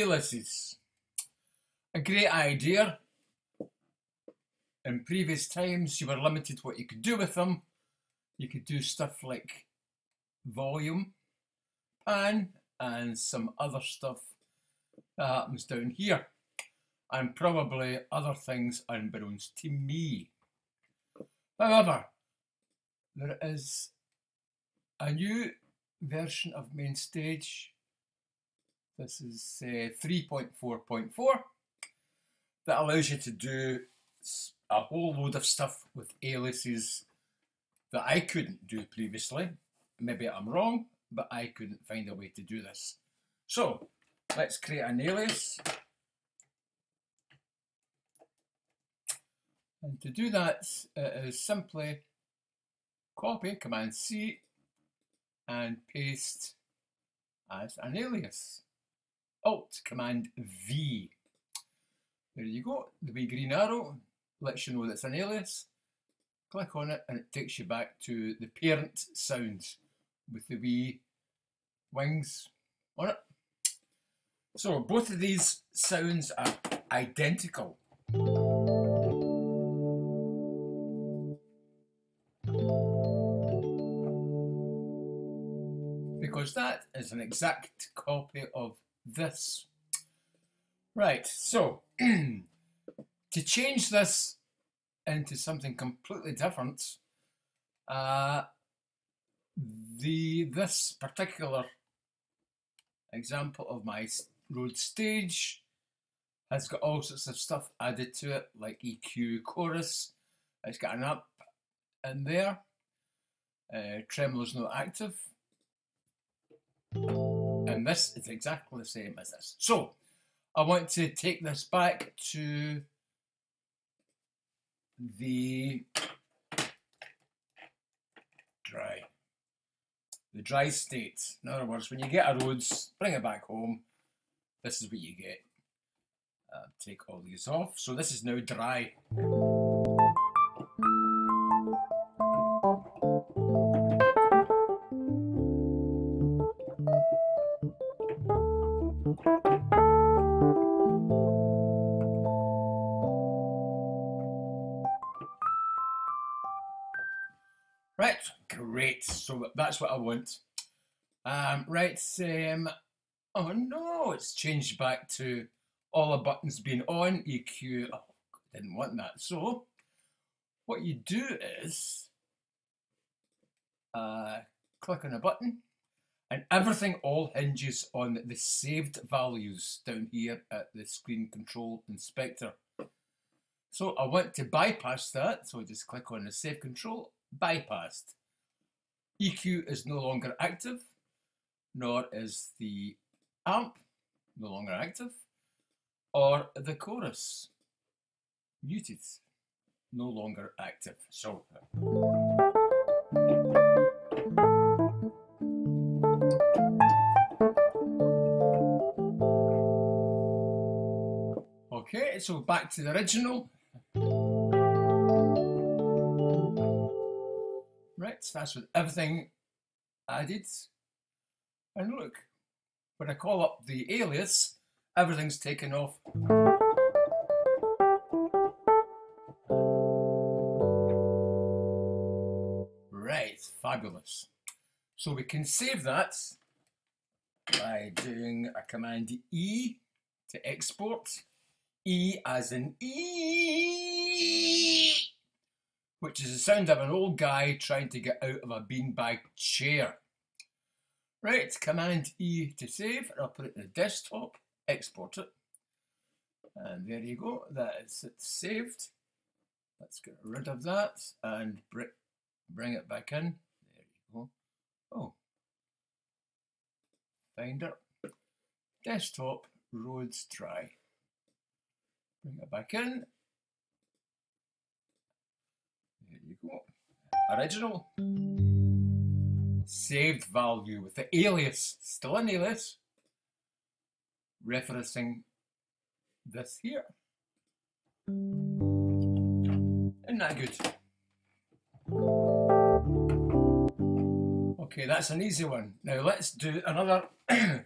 aliases. A great idea. In previous times, you were limited what you could do with them. You could do stuff like volume, pan, and some other stuff that happens down here. And probably other things unbeknownst to me. However, there is a new version of MainStage. This is uh, 3.4.4 that allows you to do a whole load of stuff with aliases that I couldn't do previously. Maybe I'm wrong, but I couldn't find a way to do this. So let's create an alias. And to do that, it is simply copy, Command C, and paste as an alias. Alt, Command V. There you go, the wee green arrow lets you know that's an alias. Click on it and it takes you back to the parent sounds with the wee wings on it. So both of these sounds are identical. because that is an exact copy of this. Right, so to change this into something completely different, uh, the this particular example of my Rhodes stage has got all sorts of stuff added to it, like EQ chorus. It's got an up in there. Uh, tremolo's not active. And this is exactly the same as this. So I want to take this back to the dry. The dry state. In other words, when you get a Rhodes, bring it back home. This is what you get. Uh, take all these off. So this is now dry. That's what I want. Um, right, um, oh no, it's changed back to all the buttons being on, EQ. Oh, didn't want that. So what you do is uh, click on a button and everything all hinges on the saved values down here at the screen control inspector. So I want to bypass that, so I just click on the save control bypassed. EQ is no longer active, nor is the amp no longer active, or the chorus muted, no longer active. So. Uh, okay, so back to the original. That's with everything added. And look, when I call up the alias, everything's taken off. Right, fabulous. So we can save that by doing a command E to export. E as in E, which is the sound of an old guy trying to get out of a beanbag chair. Right, Command E to save, and I'll put it in the desktop, export it. And there you go, that is it saved. Let's get rid of that and bring it back in. There you go. Oh, Finder, desktop, Rhodes dry. Bring it back in. There you go. Original. Saved value with the alias, still an alias, referencing this here. Isn't that good? Okay, that's an easy one. Now let's do another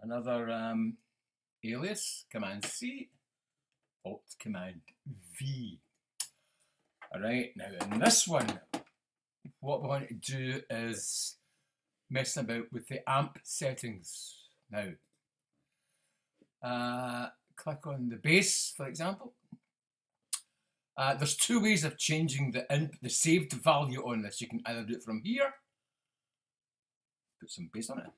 another um, alias, Command C, Alt Command V. Alright, now in this one, what we want to do is messing about with the amp settings. Now, uh, click on the bass, for example. Uh, there's two ways of changing the in, the saved value on this. You can either do it from here, put some bass on it.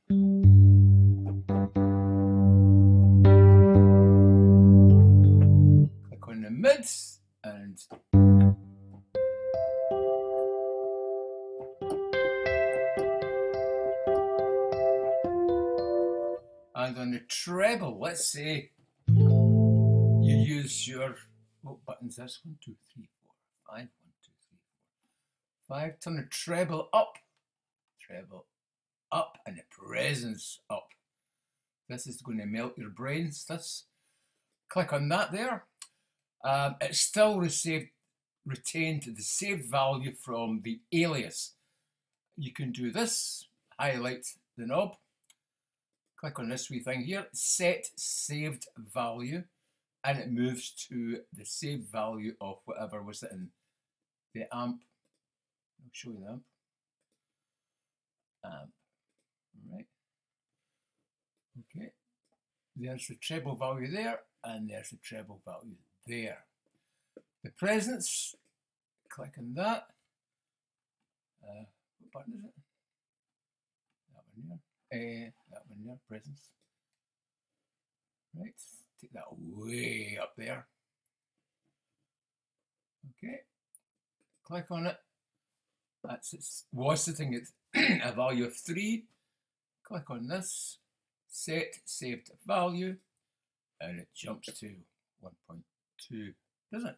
Click on the mids on the treble, let's say you use your what buttons this one, two, three, four, five, one, two, three, four, five. Turn the treble up, treble up, and the presence up. This is going to melt your brains. This click on that there um, it still received, retained the saved value from the alias. You can do this, highlight the knob, click on this wee thing here, set saved value, and it moves to the saved value of whatever was in the amp. I'll show you the amp. Amp, right. Okay, there's the treble value there, and there's the treble value there. The presence, click on that. Uh, what button is it? Uh, that there, presence. Right, take that way up there. Okay, click on it. That's it was sitting at a value of 3. Click on this, set saved value, and it jumps to 1.2 two, does it?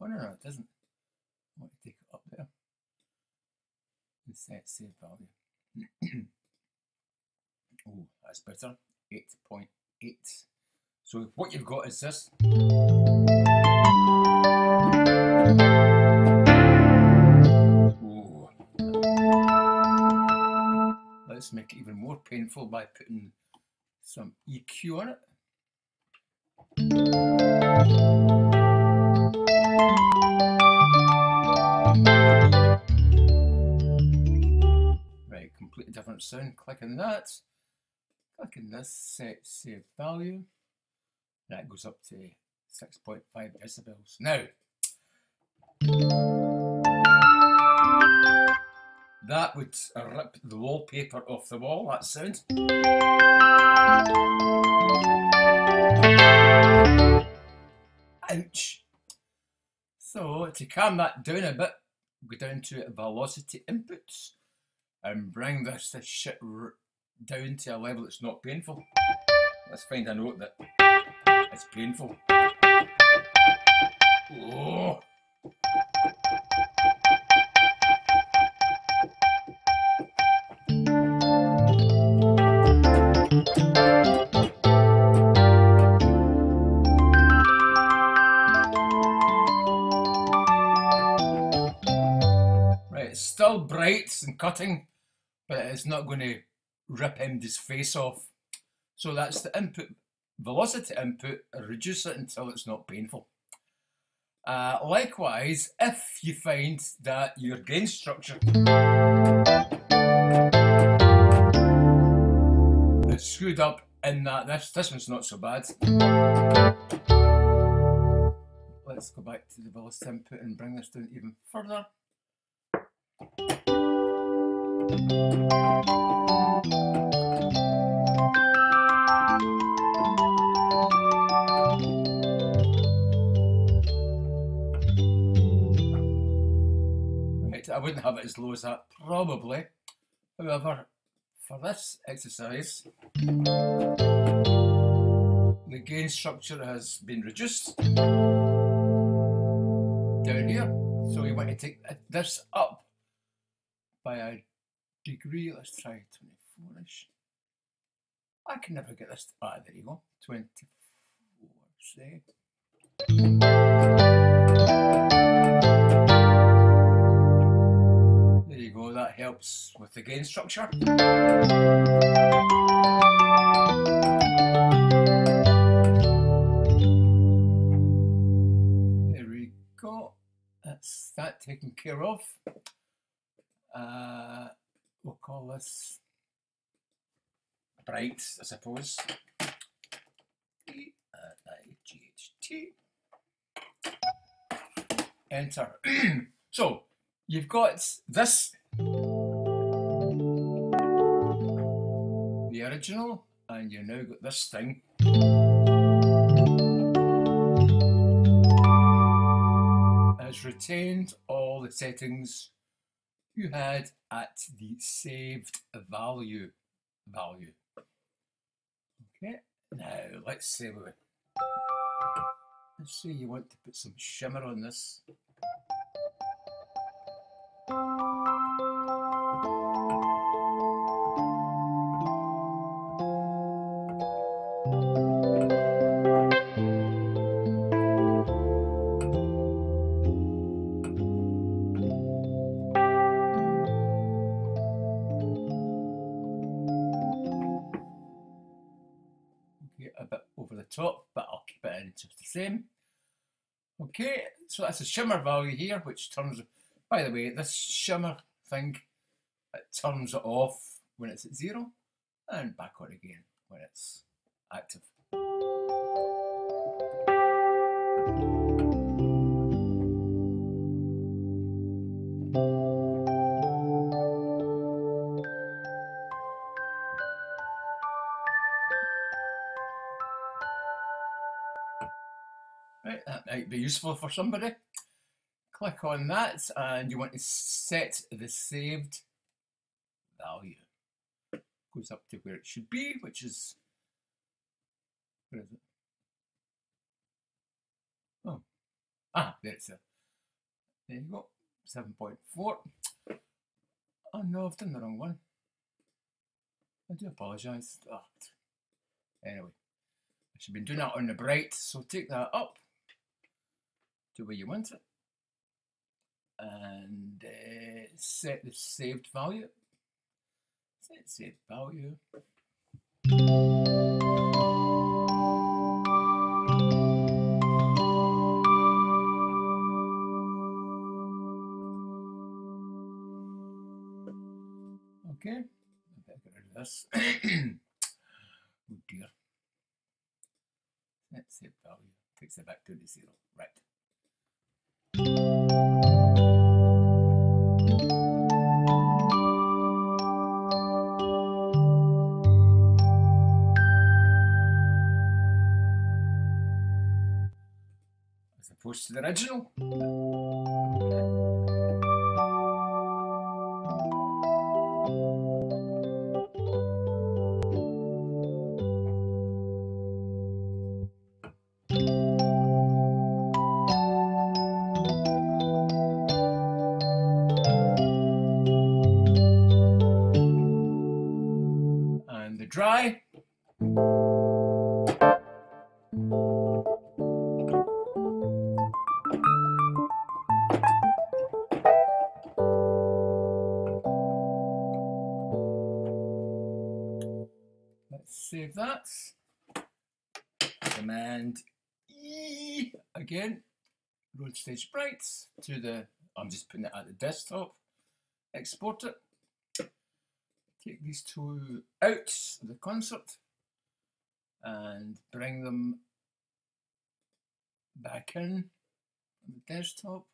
Oh no, no, it doesn't. I want to take it up there and set save value. oh, that's better. 8.8. So what you've got is this. Let's make it even more painful by putting some EQ on it. Right, completely different sound. Clicking that. Clicking this, set save value. That goes up to 6.5 decibels. Now, that would rip the wallpaper off the wall, that sound. Ouch. So to calm that down a bit, go down to velocity inputs and bring this, this shit down to a level that's not painful. Let's find a note that it's painful. Oh. Right, it's still bright and cutting, but it's not going to rip his face off. So that's the input, velocity input, reduce it until it's not painful. Uh, likewise, if you find that your gain structure is screwed up in that, this, this one's not so bad. Let's go back to the velocity input and bring this down even further. Right, I wouldn't have it as low as that, probably. However, for this exercise, the gain structure has been reduced down here. So we want to take this up by a degree, let's try 24-ish. I can never get this to, ah, there you go, 24, say. There you go, that helps with the gain structure. There we go, that's that taken care of. Uh, we'll call this bright, I suppose. E-R-I-G-H-T. Enter. so you've got this, the original, and you've now got this thing. Has retained all the settings you had at the saved value value. Okay, now let's say we let's say you want to put some shimmer on this. I'll keep it in just the same. Okay, so that's a shimmer value here, which turns, by the way, this shimmer thing, it turns it off when it's at zero and back on again when it's active. Might be useful for somebody. Click on that and you want to set the saved value. Goes up to where it should be, which is, where is it? Oh, ah, there it's there. There you go, 7.4. Oh no, I've done the wrong one. I do apologise. Oh. Anyway, I should been doing that on the bright, so take that up to where you want it and uh, set the saved value. Set saved value. Okay, I better get rid of this. oh dear. Set saved value. Takes it back to the zero. Right. Opposed to the original. To the, I'm just putting it at the desktop. Export it. Take these two out of the concert and bring them back in on the desktop.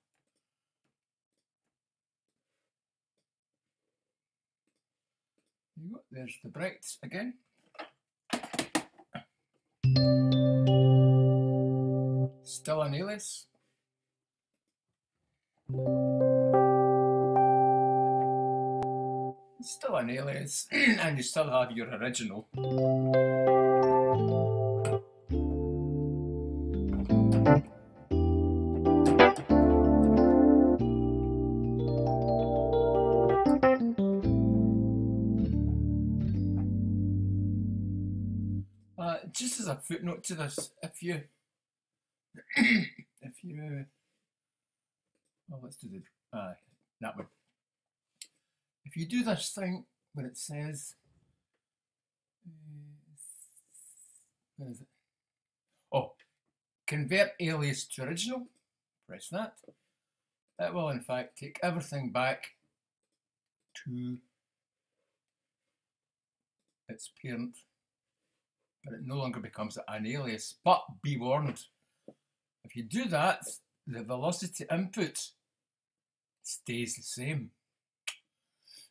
There's the brights again. Still an. Still an alias, and you still have your original. Uh, just as a footnote to this, if you, if you, oh, let's do the, uh, that one. If you do this thing where it says, uh, where is it? Oh, convert alias to original. Press that. it will in fact take everything back to its parent, but it no longer becomes an alias. But be warned, if you do that, the velocity input stays the same.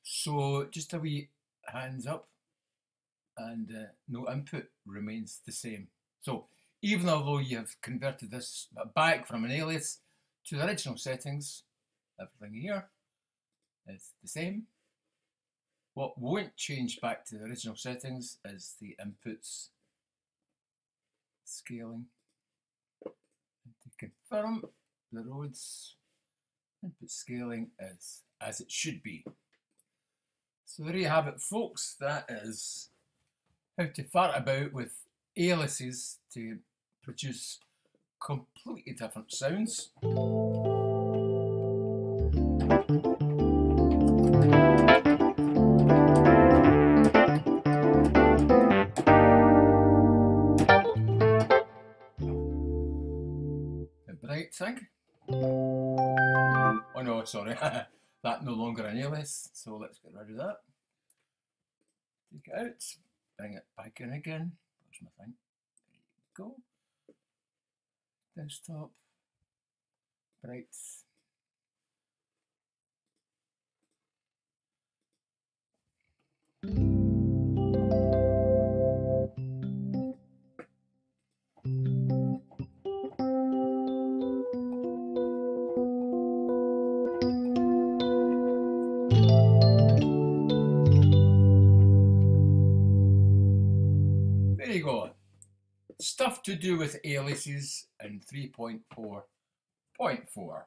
So just a wee hands up and uh, no input remains the same. So even although you have converted this back from an alias to the original settings, everything here is the same. What won't change back to the original settings is the inputs scaling. To confirm, the Rhodes input scaling is as it should be. So there you have it folks, that is how to fart about with aliases to produce completely different sounds. The bright thing. Oh no, sorry, that no longer an alias, so let's get rid of that. Take it out, bring it back in again. Where's my thing? There you go desktop, bright. To do with aliases in 3.4.4.